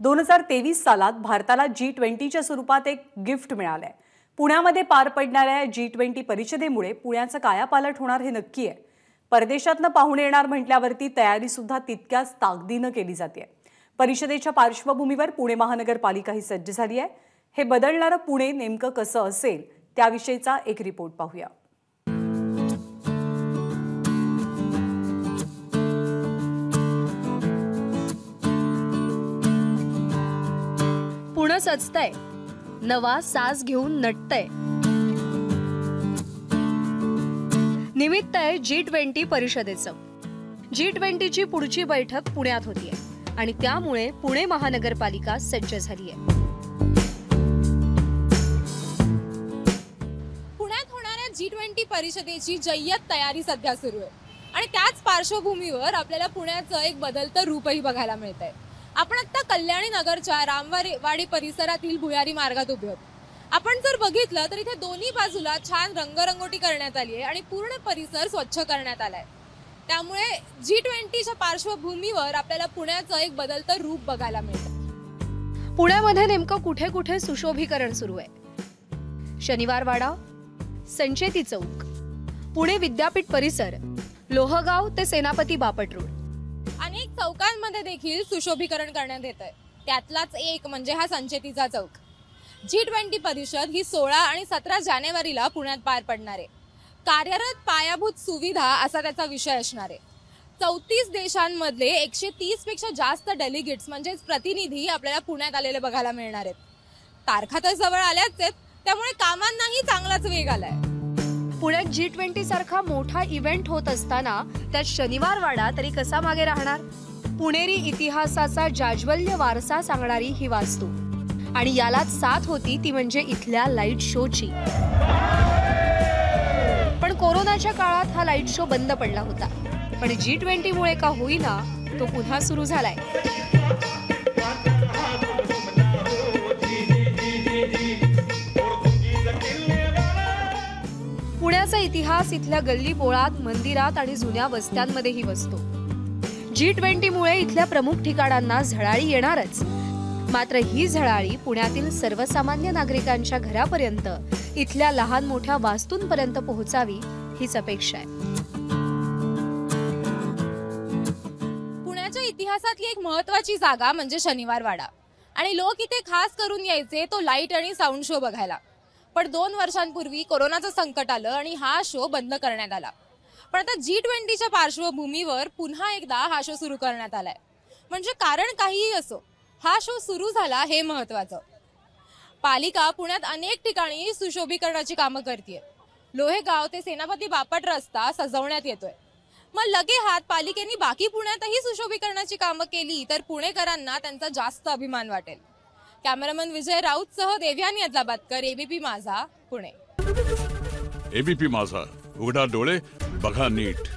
दोन हजार तेवीस सालात भारताला जी ट्वेंटीच्या स्वरूपात एक गिफ्ट मिळालं आहे पुण्यामध्ये पार पडणाऱ्या जी ट्वेंटी परिषदेमुळे पुण्याचं कायापालट होणार हे नक्की आहे. परदेशातनं पाहुणे येणार म्हटल्यावरती तयारीसुद्धा तितक्याच ताकदीनं केली जाते. परिषदेच्या पार्श्वभूमीवर पुणे महानगरपालिकाही सज्ज झाली आहे. हे बदलणारं पुणे नेमकं कसं असेल त्याविषयीचा एक रिपोर्ट पाहूया. पुणं सजतंय नवा सास घेऊन नटतंय. निमित्त आहे जी ट्वेंटी परिषदेचं. जी ट्वेंटीची पुढची बैठक पुण्यात होतीये. आणि त्यामुळे पुणे महानगरपालिका सज्ज झालीय. पुण्यात होणाऱ्या जी ट्वेंटी परिषदेची जय्यत तयारी सध्या सुरू आहे. आणि त्याच पार्श्वभूमीवर आपल्याला पुण्याचं एक बदलतं रूपही बघायला मिळत आहे आपण आता कल्याणी नगरच्या रामवाडी वाडी परिसरातील भुयारी मार्गात उभे आहोत. आपण जर बघितलं तर इथे दोन्ही बाजूला छान रंगरंगोटी करण्यात आली आहे आणि पूर्ण परिसर स्वच्छ करण्यात आलाय. त्यामुळे जी ट्वेंटीच्या पार्श्वभूमीवर आपल्याला पुण्याचं एक बदलतं रूप बघायला मिळतं. पुण्यामध्ये नेमकं कुठे कुठे सुशोभीकरण सुरू आहे? शनिवार वाडा संचेती चौक पुणे विद्यापीठ परिसर लोहगाव ते सेनापती बापट रोड. अनेक चौकांमध्ये देखील सुशोभीकरण करण्यात येत आहे. त्यातलाच एक म्हणजे हा संचेतीचा चौक. जी ट्वेंटी परिषद ही सोळा आणि सतरा जानेवारीला पुण्यात पार पडणार. आहे कार्यरत पायाभूत सुविधा असा त्याचा विषय असणार आहे. चौतीस देशांमधले एकशे तीसपेक्षा जास्त डेलिगेट्स म्हणजेच प्रतिनिधी आपल्याला पुण्यात आलेले बघायला मिळणार आहेत. तारखा तर जवळ आल्याच आहेत त्यामुळे कामांनाही चांगलाच वेग आलाय. पुण्यात जी ट्वेंटी सारखा मोठा इव्हेंट होत असताना त्यात शनिवार वाडा तरी कसा मागे राहणार? पुणेरी इतिहासाचा जाज्वल्य वारसा सांगणारी ही वास्तू. आणि यालाच साथ होती ती म्हणजे इथल्या लाइट शोची पण कोरोनाच्या काळात हा लाइट शो बंद पडला होता. पण जी ट्वेंटी मुळे का होईना तो पुन्हा सुरू झालाय. इतिहास इथल्या गल्ली बोळात मंदिरात आणि जुन्या वस्त्यांमध्येही वसतो. जी ट्वेंटीमुळे इथल्या प्रमुख ठिकाणांना झळाळी येणारच. मात्र ही झळाळी पुण्यातील सर्वसामान्य नागरिकांच्या घरापर्यंत इथल्या लहान मोठ्या वास्तूंपर्यंत पोहोचावी हीच अपेक्षा आहे. पुण्याच्या इतिहासातली एक महत्वाची जागा म्हणजे शनिवार वाडा आणि लोक इथे खास करून यायचे तो लाइट आणि साऊंड शो बघायला. पण दोन वर्षांपूर्वी कोरोनाचं संकट आलं आणि हा शो बंद करण्यात आला. पण आता जी ट्वेंटीच्या पार्श्वभूमीवर पुन्हा एकदा हा शो सुरू करण्यात आलाय. म्हणजे कारण काहीही असो हा शो सुरू झाला हे महत्वाचं पालिका पुण्यात अनेक ठिकाणी सुशोभीकरणाची कामं करते लोहेगाव ते सेनापती बापट रस्ता सजवण्यात येतोय. मग लगे हात पालिकेने बाकी पुण्यातही सुशोभीकरणाची कामं केली तर पुणेकरांना त्यांचा जास्त अभिमान वाटेल. कॅमेरामन विजय राऊत सह देव्यानी अदलाबादकर एबीपी माझा पुणे. एबीपी माझा उघडा डोळे बघा नीट.